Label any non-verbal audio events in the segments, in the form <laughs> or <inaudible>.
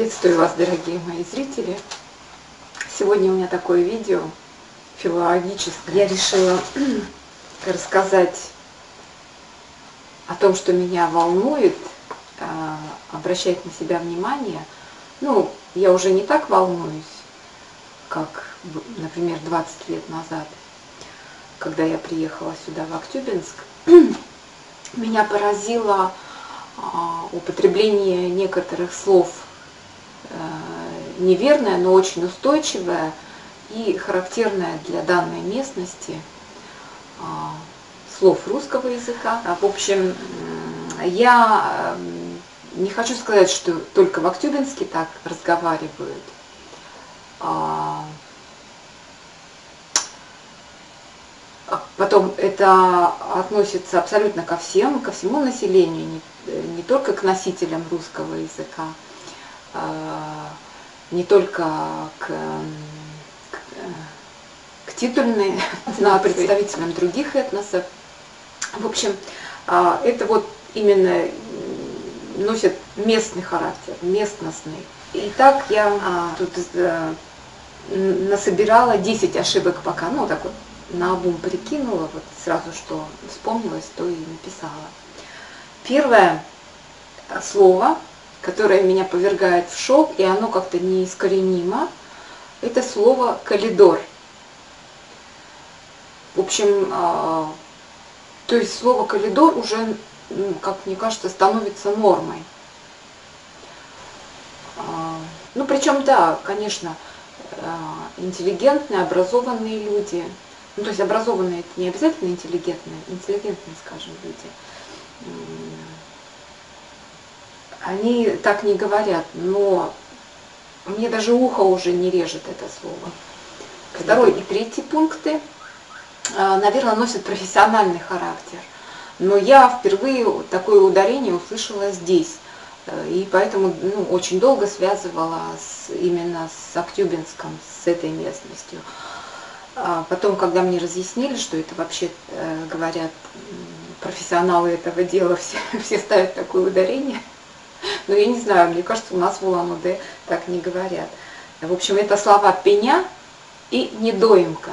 Приветствую вас, дорогие мои зрители. Сегодня у меня такое видео филологическое. Я решила <clears throat> рассказать о том, что меня волнует, а, обращать на себя внимание. Ну, я уже не так волнуюсь, как, например, 20 лет назад, когда я приехала сюда, в Актюбинск. <clears throat> Меня поразило а, употребление некоторых слов неверное, но очень устойчивое и характерное для данной местности а, слов русского языка. В общем, я не хочу сказать, что только в Актюбинске так разговаривают. А, потом это относится абсолютно ко всем, ко всему населению, не только к носителям русского языка, а, не только к, к, к титульным, <laughs> но представителям других этносов. В общем, а, это вот именно носит местный характер, местностный. И так я а, тут э, насобирала 10 ошибок пока, ну так вот на обум прикинула, вот сразу что вспомнилось, то и написала. Первое слово, которое меня повергает в шок, и оно как-то неискоренимо, это слово «коридор». В общем, а, то есть слово «коридор» уже, как мне кажется, становится нормой. А, ну, причем, да, конечно, а, интеллигентные, образованные люди, ну, то есть образованные это не обязательно интеллигентные, интеллигентные, скажем, люди, они так не говорят, но мне даже ухо уже не режет это слово. Второй и третий пункты, а, наверное, носят профессиональный характер. Но я впервые такое ударение услышала здесь. Э, и поэтому ну, очень долго связывала с, именно с Актюбинском, с этой местностью. А потом, когда мне разъяснили, что это вообще, э, говорят, профессионалы этого дела, <laughs> все, все ставят такое ударение, но я не знаю, мне кажется, у нас в Улан-Удэ так не говорят. В общем, это слова пеня и недоимка.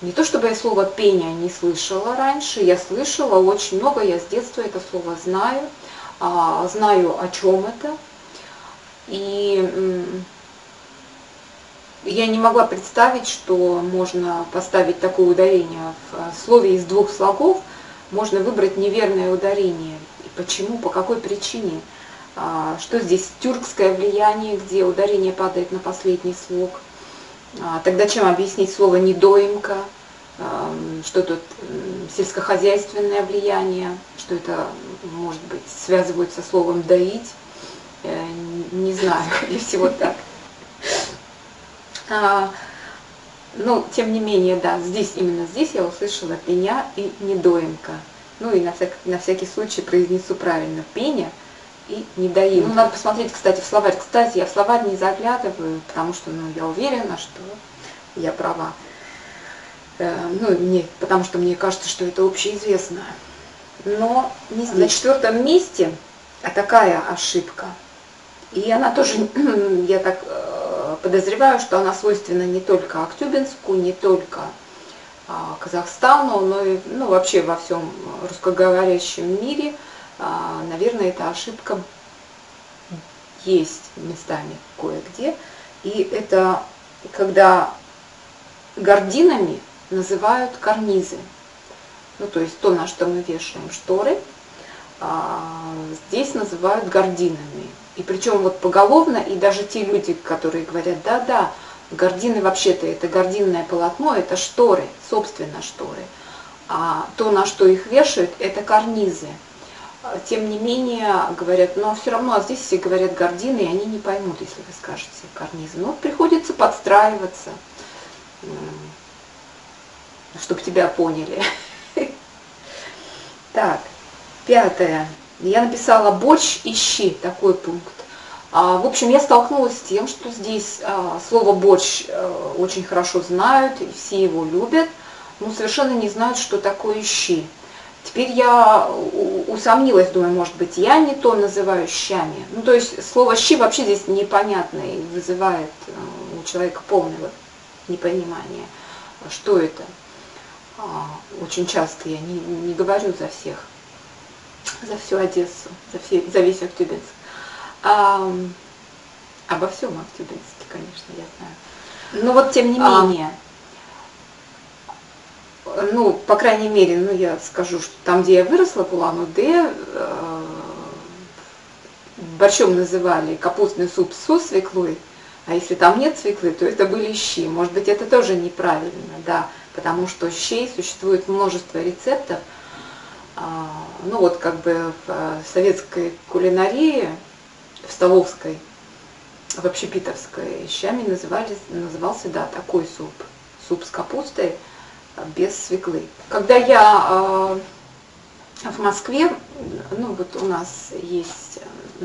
Не то чтобы я слово пеня не слышала раньше, я слышала очень много, я с детства это слово знаю, а, знаю о чем это. И я не могла представить, что можно поставить такое ударение в слове из двух слогов, можно выбрать неверное ударение. Почему, по какой причине? А, что здесь тюркское влияние, где ударение падает на последний слог. А, тогда чем объяснить слово «недоимка», что тут сельскохозяйственное влияние, что это, может быть, связывают со словом «доить», э, не знаю, <laughs> или всего так. А, но, тем не менее, да, здесь, именно здесь я услышала «пеня» и «недоимка». Ну и на, всяк, на всякий случай произнесу правильно «пеня», и недоимка. Ну, надо посмотреть, кстати, в словарь. Кстати, я в словарь не заглядываю, потому что ну, я уверена, что я права. Э, ну, не, потому что мне кажется, что это общеизвестно. Но не здесь. На четвертом месте а такая ошибка. И она тоже, <clears throat> я так э, подозреваю, что она свойственна не только Актюбинску, не только Казахстану, но и ну, вообще во всем русскоговорящем мире – а, наверное, эта ошибка есть местами кое-где. И это когда гординами называют карнизы. Ну, то есть то, на что мы вешаем шторы, а, здесь называют гординами. И причем вот поголовно, и даже те люди, которые говорят, да-да, гордины вообще-то это гординное полотно, это шторы, собственно шторы. А то, на что их вешают, это карнизы тем не менее, говорят, но все равно, а здесь все говорят гордины, и они не поймут, если вы скажете карнизы. Ну, приходится подстраиваться, чтобы тебя поняли. <laughs> Так, пятое. Я написала борщ и щи, такой пункт. А, в общем, я столкнулась с тем, что здесь а, слово борщ а, очень хорошо знают, и все его любят, но совершенно не знают, что такое щи. Теперь я усомнилась, думаю, может быть, я не то называю щами. Ну, то есть слово щи вообще здесь непонятное и вызывает э, у человека полное непонимание, что это. А, очень часто я не, не говорю за всех, за всю Одессу, за, все, за весь Актюбинск. А, обо всем Актюбинске, конечно, я знаю. Но вот тем не а, менее, ну, по крайней мере, ну, я скажу, что там, где я выросла, в Улан-Удэ, э, борщом называли капустный суп со свеклой, а если там нет свеклы, то это были щи. Может быть, это тоже неправильно, да, потому что щей существует множество рецептов. А, ну вот как бы в э, советской кулинарии, в столовской, в общепитовской, щами назывались, назывался, да, такой суп. Суп с капустой – без свеклы. Когда я э, в Москве, ну вот у нас есть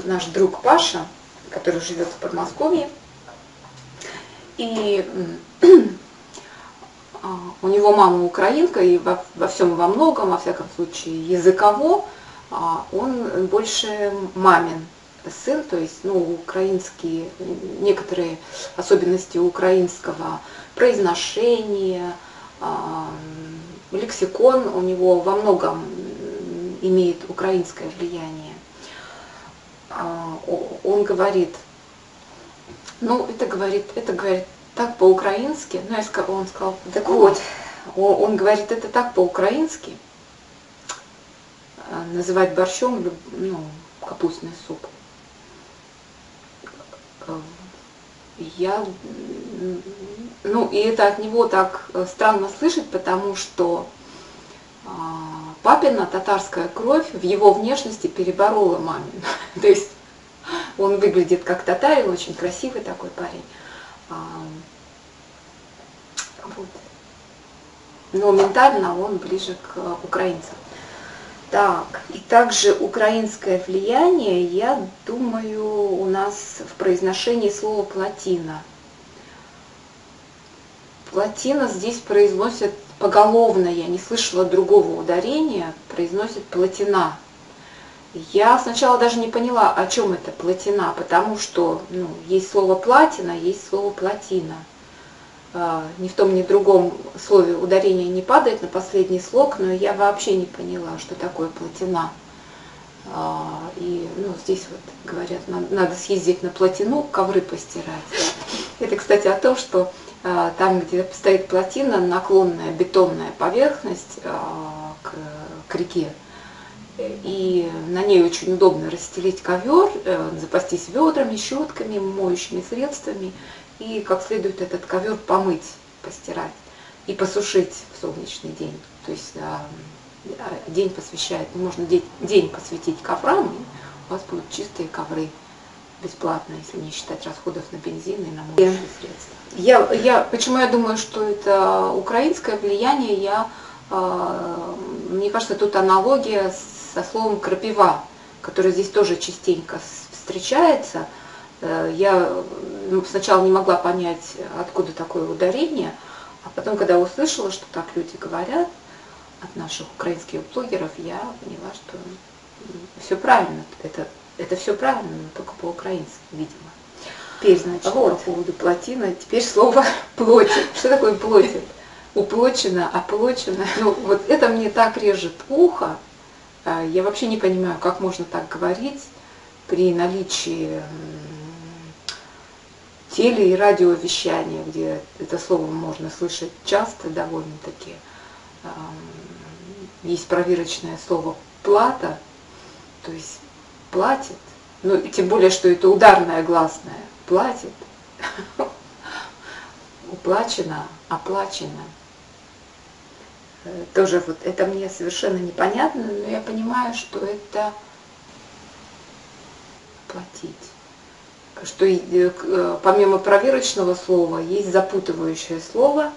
наш друг Паша, который живет в Подмосковье, и <clears throat> а, у него мама украинка, и во, во всем во многом, во всяком случае, языково, а, он больше мамин сын, то есть ну, украинские, некоторые особенности украинского произношения, лексикон у него во многом имеет украинское влияние. А, он говорит, ну это говорит, это говорит так по-украински, ну я сказал, он сказал, так вот, он говорит, это так по-украински, а, называть борщом ну, капустный суп. Я ну, и это от него так э, странно слышать, потому что а, папина татарская кровь в его внешности переборола мамин. <laughs> То есть он выглядит как татарин, очень красивый такой парень. Но ментально он ближе к украинцам. Так, и также украинское влияние, я думаю, у нас в произношении слова плотина – Плотина здесь произносит поголовно, я не слышала другого ударения, произносит плотина. Я сначала даже не поняла, о чем это плотина, потому что ну, есть слово платина, есть слово плотина. А, ни в том, ни в другом слове ударение не падает на последний слог, но я вообще не поняла, что такое плотина. А, и ну, здесь вот говорят, надо съездить на плотину, ковры постирать. Это, кстати, о том, что а, там, где стоит плотина, наклонная бетонная поверхность к, к реке, и на ней очень удобно расстелить ковер, э, запастись ведрами, щетками, моющими средствами, и как следует этот ковер помыть, постирать и посушить в солнечный день. То есть а, день посвящает, можно день, день посвятить коврам, и у вас будут чистые ковры бесплатно, если не считать расходов на бензин и на моющие средства. Я, я, почему я думаю, что это украинское влияние, я, э, мне кажется, тут аналогия со словом крапива, которое здесь тоже частенько встречается. Э, я сначала не могла понять, откуда такое ударение, а потом, когда услышала, что так люди говорят от наших украинских блогеров, я поняла, что все правильно, это, это все правильно, но только по-украински, видимо. Теперь, значит, вот. по поводу плотины, теперь слово <laughs> плотит. Что такое плотит? Уплочено, оплочено. Ну, вот это мне так режет ухо. А, я вообще не понимаю, как можно так говорить при наличии теле- и радиовещания, где это слово можно слышать часто довольно-таки. Есть проверочное слово «плата», то есть платит, ну, тем более, что это ударное гласное платит, <laughs> уплачено, оплачено. Э, тоже вот это мне совершенно непонятно, но я понимаю, что это платить. Что э, э, помимо проверочного слова есть запутывающее слово.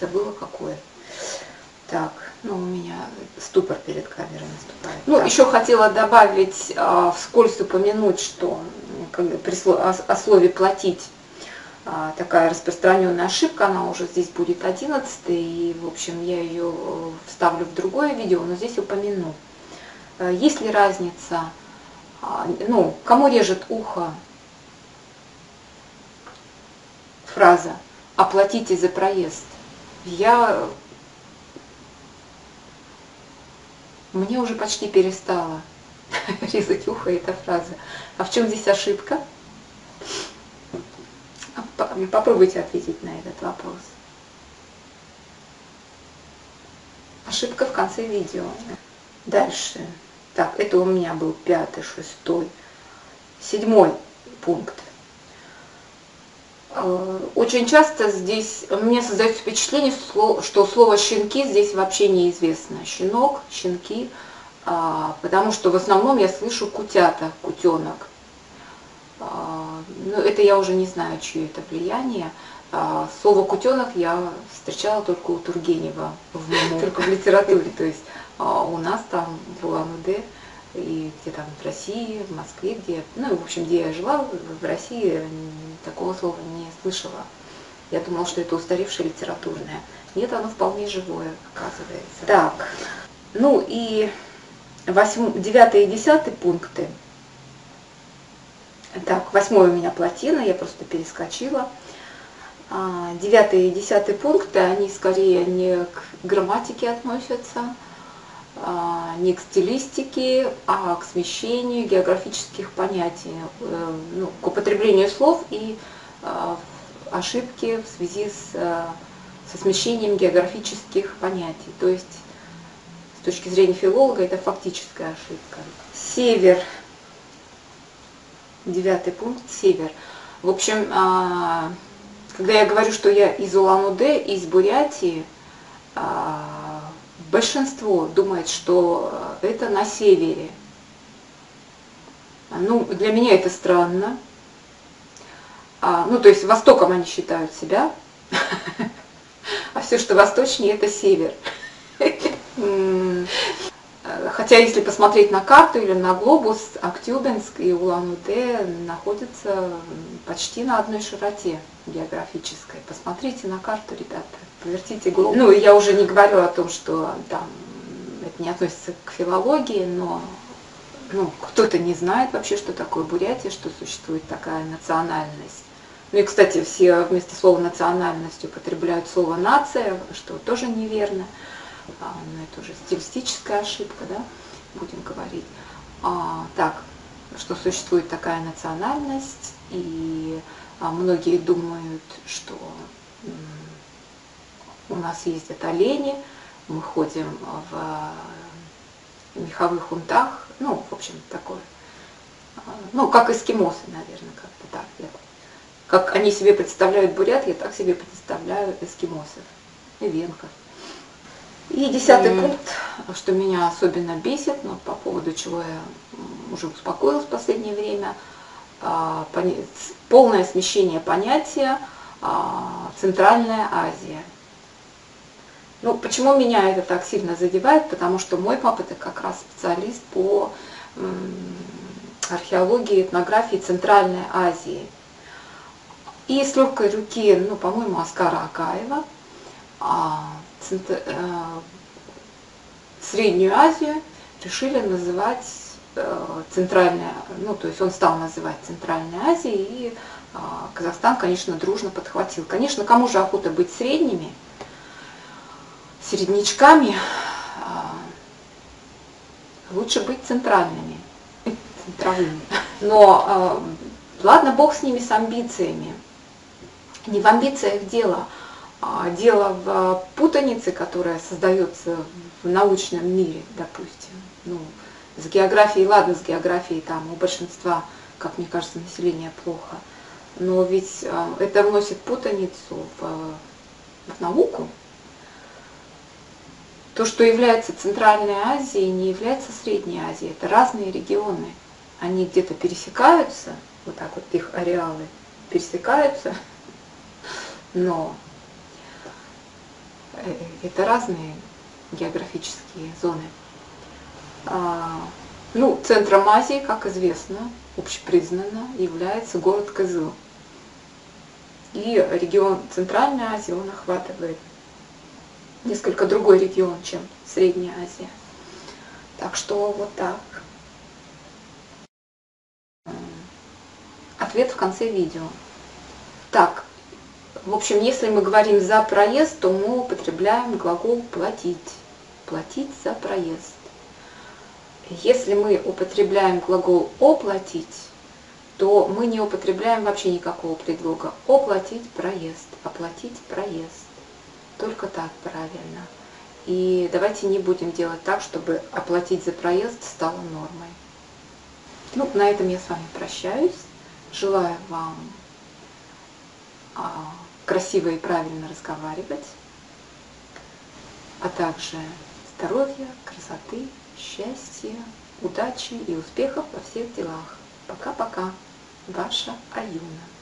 Забыла какое. Так, ну, у меня ступор перед камерой наступает. Ну, так. еще хотела добавить, а, вскользь упомянуть, что о, слове «платить» такая распространенная ошибка, она уже здесь будет 11, и, в общем, я ее э, вставлю в другое видео, но здесь упомяну. Э, есть ли разница, а, ну, кому режет ухо фраза «оплатите за проезд»? Я... Мне уже почти перестала <laughs> резать ухо эта фраза. А в чем здесь ошибка? Попробуйте ответить на этот вопрос. Ошибка в конце видео. Дальше. Так, это у меня был пятый, шестой, седьмой пункт. Э, очень часто здесь мне создается впечатление, что слово «щенки» здесь вообще неизвестно. Щенок, щенки, а, потому что в основном я слышу кутята, кутенок. А, ну, это я уже не знаю, чье это влияние. А, слово «кутенок» я встречала только у Тургенева, в только в литературе. То есть у нас там в Улан-Удэ и где там в России, в Москве, где, ну, в общем, где я жила, в России такого слова не слышала. Я думала, что это устаревшее литературное. Нет, оно вполне живое, оказывается. Так, ну и 8, 9 и 10 пункты. Так, восьмой у меня плотина, я просто перескочила. 9 а, и 10 пункты, они скорее не к грамматике относятся, а, не к стилистике, а к смещению географических понятий, э, ну, к употреблению слов и а, ошибки в связи с, со смещением географических понятий. То есть с точки зрения филолога это фактическая ошибка. Север, девятый пункт, север. В общем, а, когда я говорю, что я из Улан-Удэ, из Бурятии, а, большинство думает, что это на севере. Ну, для меня это странно. А, ну, то есть востоком они считают себя, <laughs> а все, что восточнее, это север. <laughs> Хотя, если посмотреть на карту или на глобус, Актюбинск и Улан-Удэ находятся почти на одной широте географической. Посмотрите на карту, ребята, повертите глобус. Ну, я уже не говорю о том, что там это не относится к филологии, но ну, кто-то не знает вообще, что такое Бурятия, что существует такая национальность. Ну и, кстати, все вместо слова национальность употребляют слово нация, что тоже неверно это уже стилистическая ошибка, да, будем говорить. А, так, что существует такая национальность, и а, многие думают, что у нас ездят олени, мы ходим в меховых унтах, ну, в общем, такое. А, ну, как эскимосы, наверное, как-то так. Я, как они себе представляют бурят, я так себе представляю эскимосов и венков. И десятый mm. пункт, что меня особенно бесит, но по поводу чего я уже успокоилась в последнее время, а, полное смещение понятия а, Центральная Азия. Ну, почему меня это так сильно задевает? Потому что мой папа это как раз специалист по археологии, этнографии Центральной Азии. И с легкой руки, ну, по-моему, Аскара Акаева, Среднюю Азию решили называть э, Центральная, ну то есть он стал называть Центральной Азией, и э, Казахстан, конечно, дружно подхватил. Конечно, кому же охота быть средними, середнячками, лучше быть центральными, центровыми. Но ладно, бог с ними, с амбициями. Не в амбициях дело, а дело в путанице, которая создается в научном мире, допустим. Ну, с географией, ладно, с географией там у большинства, как мне кажется, населения плохо. Но ведь а, это вносит путаницу в, в науку. То, что является Центральной Азией, не является Средней Азией. Это разные регионы. Они где-то пересекаются, вот так вот их ареалы пересекаются, но это разные географические зоны. А, ну, центром Азии, как известно, общепризнанно является город Кызыл. И регион Центральной Азии, он охватывает несколько другой регион, чем Средняя Азия. Так что вот так. Ответ в конце видео. Так, в общем, если мы говорим за проезд, то мы употребляем глагол платить. Платить за проезд. Если мы употребляем глагол оплатить, то мы не употребляем вообще никакого предлога. Оплатить проезд, оплатить проезд. Только так правильно. И давайте не будем делать так, чтобы оплатить за проезд стало нормой. Ну, на этом я с вами прощаюсь. Желаю вам а, красиво и правильно разговаривать, а также здоровья, красоты, счастья, удачи и успехов во всех делах. Пока-пока. Ваша Аюна.